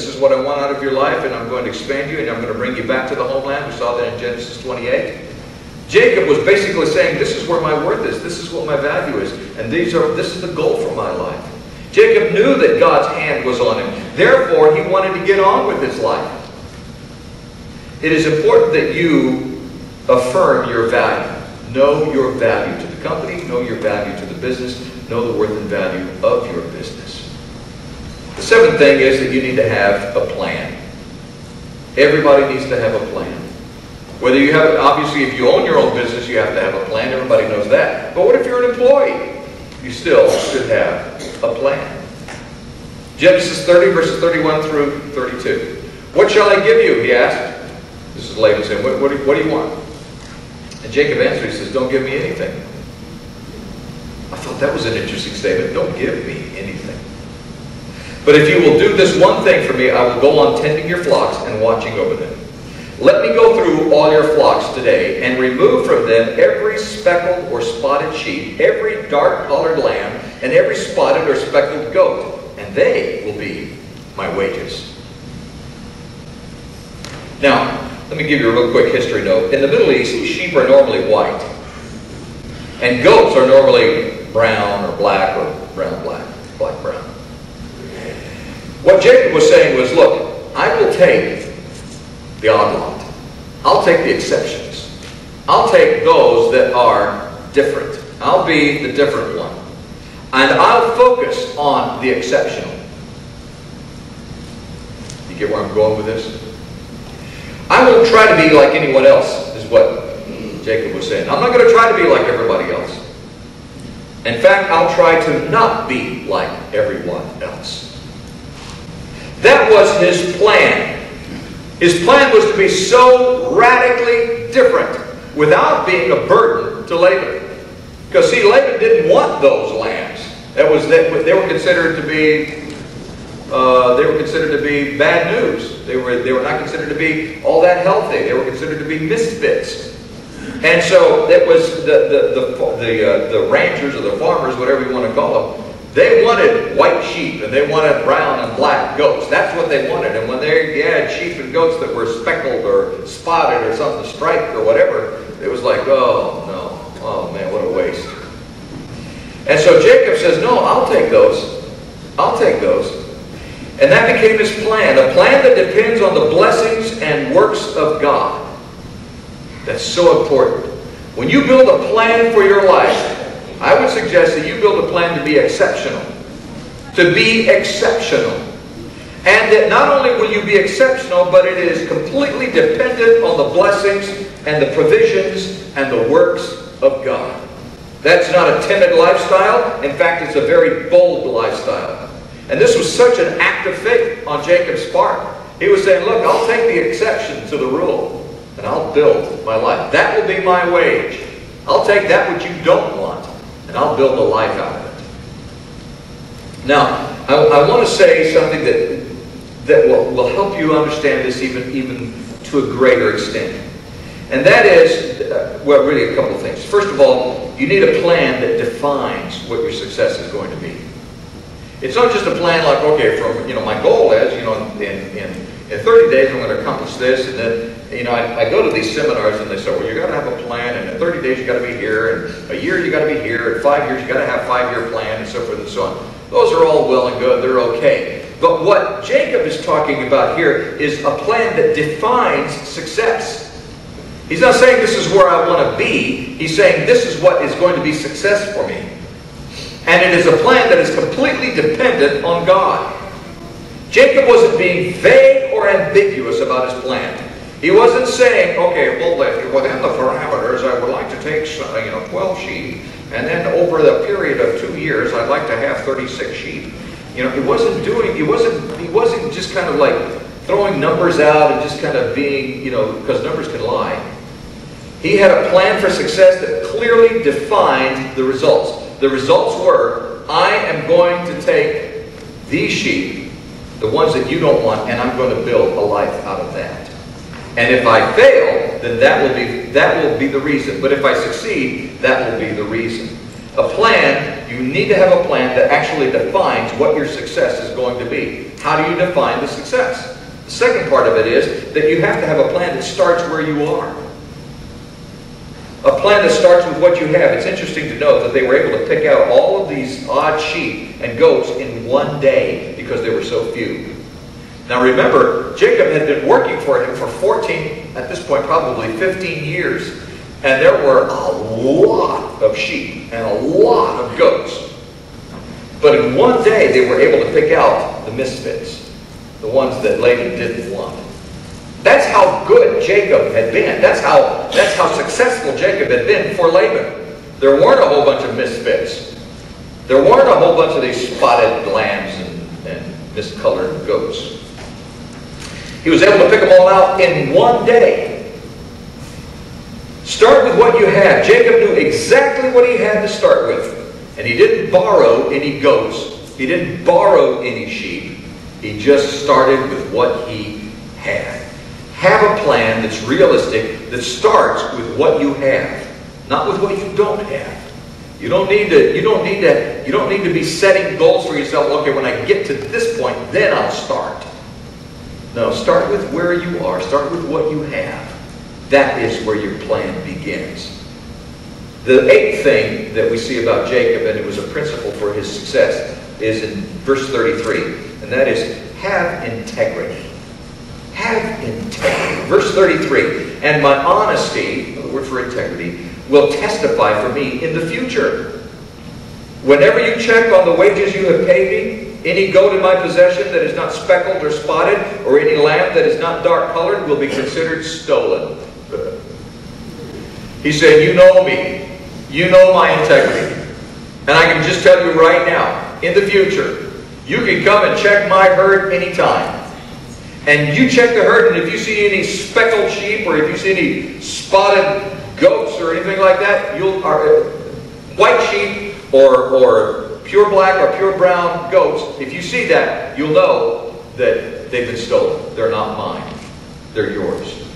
this is what I want out of your life, and I'm going to expand you, and I'm going to bring you back to the homeland. We saw that in Genesis 28. Jacob was basically saying, this is where my worth is, this is what my value is, and these are this is the goal for my life. Jacob knew that God's hand was on him. Therefore, he wanted to get on with his life. It is important that you affirm your value. Know your value to the company, know your value to the business, know the worth and value of your business. Seventh thing is that you need to have a plan. Everybody needs to have a plan. Whether you have, obviously, if you own your own business, you have to have a plan. Everybody knows that. But what if you're an employee? You still should have a plan. Genesis 30, verses 31 through 32. What shall I give you? He asked. This is Laban saying, what, what, what do you want? And Jacob answered, he says, don't give me anything. I thought that was an interesting statement. Don't give me anything. But if you will do this one thing for me, I will go on tending your flocks and watching over them. Let me go through all your flocks today and remove from them every speckled or spotted sheep, every dark-colored lamb, and every spotted or speckled goat, and they will be my wages. Now, let me give you a real quick history note. In the Middle East, sheep are normally white, and goats are normally brown or black or brown black, black brown. What Jacob was saying was, look, I will take the odd lot. I'll take the exceptions. I'll take those that are different. I'll be the different one. And I'll focus on the exceptional. You get where I'm going with this? I won't try to be like anyone else, is what Jacob was saying. I'm not going to try to be like everybody else. In fact, I'll try to not be like everyone. That was his plan. His plan was to be so radically different without being a burden to Laban. Because see, Laban didn't want those lands. That was that they were considered to be uh, they were considered to be bad news. They were they were not considered to be all that healthy. They were considered to be misfits. And so it was the the the the, uh, the ranchers or the farmers, whatever you want to call them, they wanted white sheep and they wanted brown and black goats. That's what they wanted. And when they had sheep and goats that were speckled or spotted or something striped or whatever, it was like, oh no, oh man, what a waste. And so Jacob says, no, I'll take those. I'll take those. And that became his plan, a plan that depends on the blessings and works of God. That's so important. When you build a plan for your life, I would suggest that you build a plan to be exceptional. To be exceptional. And that not only will you be exceptional, but it is completely dependent on the blessings and the provisions and the works of God. That's not a timid lifestyle. In fact, it's a very bold lifestyle. And this was such an act of faith on Jacob's part. He was saying, look, I'll take the exception to the rule, and I'll build my life. That will be my wage. I'll take that which you don't want, and I'll build a life out of it. Now, I, I want to say something that, that will, will help you understand this even, even to a greater extent. And that is, uh, well, really a couple of things. First of all, you need a plan that defines what your success is going to be. It's not just a plan like, okay, from, you know, my goal is, you know, in, in, in 30 days I'm going to accomplish this, and then you know, I, I, go to these seminars and they say, well, you got to have a plan, and in 30 days you got to be here, and a year you got to be here, and five years you got to have a five-year plan, and so forth and so on. Those are all well and good. They're okay. But what Jacob is talking about here is a plan that defines success. He's not saying this is where I want to be. He's saying this is what is going to be success for me. And it is a plan that is completely dependent on God. Jacob wasn't being vague or ambiguous about his plan. He wasn't saying, okay, well, within the parameters, I would like to take, uh, you know, 12 sheep, and then over the period of two years, I'd like to have 36 sheep. You know, he wasn't doing, he wasn't, he wasn't just kind of like throwing numbers out and just kind of being, you know, because numbers can lie. He had a plan for success that clearly defined the results. The results were, I am going to take these sheep, the ones that you don't want, and I'm going to build a life out of that. And if I fail, then that will be that will be the reason. But if I succeed, that will be the reason. A plan, you need to have a plan that actually defines what your success is going to be. How do you define the success? The second part of it is that you have to have a plan that starts where you are. A plan that starts with what you have. It's interesting to note that they were able to pick out all of these odd sheep and goats in one day because there were so few. Now remember, Jacob had been working for him for 14, at this point probably 15 years. And there were a lot of sheep and a lot of goats. But in one day, they were able to pick out the misfits, the ones that Laban didn't want. That's how good Jacob had been. That's how, that's how successful Jacob had been for Laban. There weren't a whole bunch of misfits. There weren't a whole bunch of these spotted lambs and, and miscolored goats. He was able to pick them all out in one day. Start with what you have. Jacob knew exactly what he had to start with. And he didn't borrow any goats. He didn't borrow any sheep. He just started with what he had. Have a plan that's realistic, that starts with what you have, not with what you don't have. You don't need to, you don't need to, you don't need to be setting goals for yourself. Okay, when I get to this point, then I'll start. No, start with where you are. Start with what you have. That is where your plan begins. The eighth thing that we see about Jacob, and it was a principle for his success, is in verse 33, and that is have integrity. Have integrity. Verse 33, and my honesty, the word for integrity, will testify for me in the future. Whenever you check on the wages you have paid me, any goat in my possession that is not speckled or spotted, or any lamb that is not dark colored, will be considered stolen. He said, You know me. You know my integrity. And I can just tell you right now, in the future, you can come and check my herd anytime. And you check the herd, and if you see any speckled sheep, or if you see any spotted goats or anything like that, you'll or, uh, white sheep or, or pure black or pure brown goats, if you see that, you'll know that they've been stolen. They're not mine. They're yours.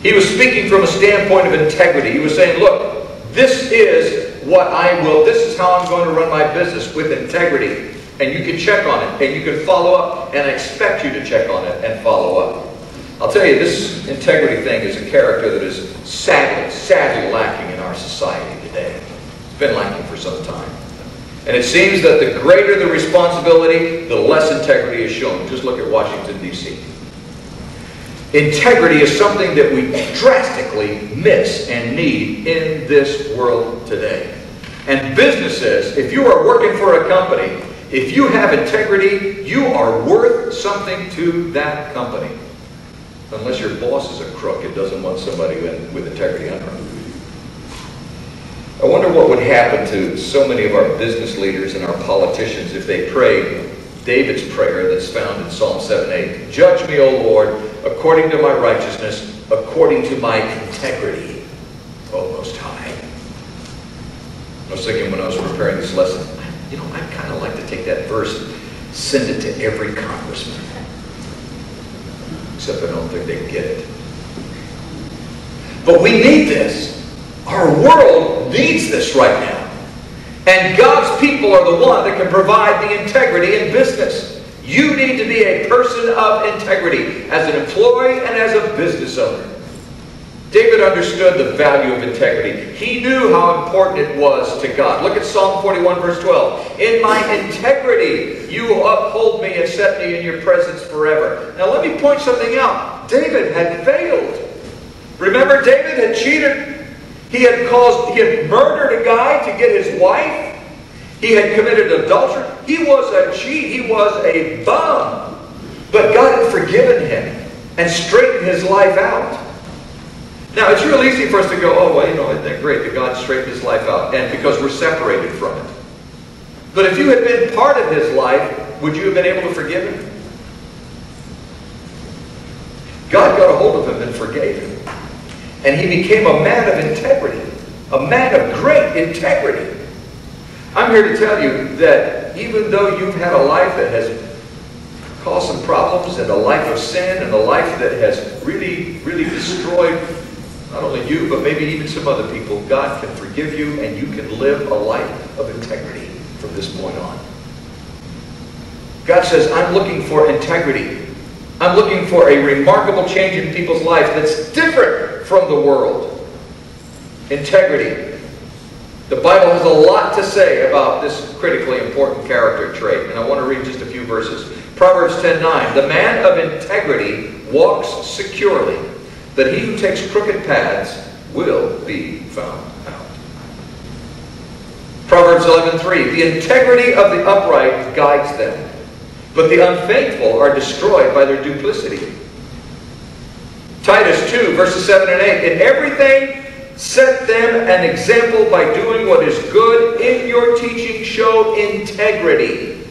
He was speaking from a standpoint of integrity. He was saying, look, this is what I will, this is how I'm going to run my business with integrity. And you can check on it, and you can follow up, and I expect you to check on it and follow up. I'll tell you, this integrity thing is a character that is sadly, sadly lacking in our society today. It's been lacking for some time. And it seems that the greater the responsibility, the less integrity is shown. Just look at Washington, D.C. Integrity is something that we drastically miss and need in this world today. And businesses, if you are working for a company, if you have integrity, you are worth something to that company. Unless your boss is a crook and doesn't want somebody with, with integrity under him. I wonder what would happen to so many of our business leaders and our politicians if they prayed David's prayer that's found in Psalm 7:8. Judge me, O Lord, according to my righteousness, according to my integrity, O Most High. I was thinking when I was preparing this lesson, you know, I'd kind of like to take that verse and send it to every congressman. Except I don't think they get it. But we need this. Our world needs this right now. And God's people are the one that can provide the integrity in business. You need to be a person of integrity as an employee and as a business owner. David understood the value of integrity. He knew how important it was to God. Look at Psalm 41, verse 12. In my integrity, you will uphold me and set me in your presence forever. Now, let me point something out. David had failed. Remember, David had cheated he had caused, he had murdered a guy to get his wife. He had committed adultery. He was a cheat. He was a bum. But God had forgiven him and straightened his life out. Now, it's real easy for us to go, oh, well, you know, isn't that great that God straightened his life out? And because we're separated from it. But if you had been part of his life, would you have been able to forgive him? God got a hold of him and forgave him. And he became a man of integrity, a man of great integrity. I'm here to tell you that even though you've had a life that has caused some problems and a life of sin and a life that has really, really destroyed not only you, but maybe even some other people, God can forgive you and you can live a life of integrity from this point on. God says, I'm looking for integrity. I'm looking for a remarkable change in people's lives that's different from the world. Integrity. The Bible has a lot to say about this critically important character trait, and I want to read just a few verses. Proverbs 10:9. The man of integrity walks securely, that he who takes crooked paths will be found out. Proverbs 11:3. The integrity of the upright guides them, but the unfaithful are destroyed by their duplicity. Titus 2, verses 7 and 8. In everything, set them an example by doing what is good. In your teaching, show integrity.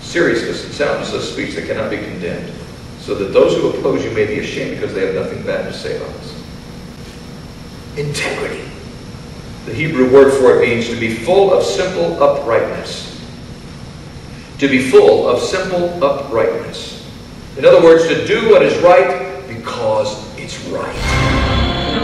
Seriousness and soundness of speech that cannot be condemned, so that those who oppose you may be ashamed because they have nothing bad to say about us. Integrity. The Hebrew word for it means to be full of simple uprightness to be full of simple uprightness. In other words, to do what is right because it's right.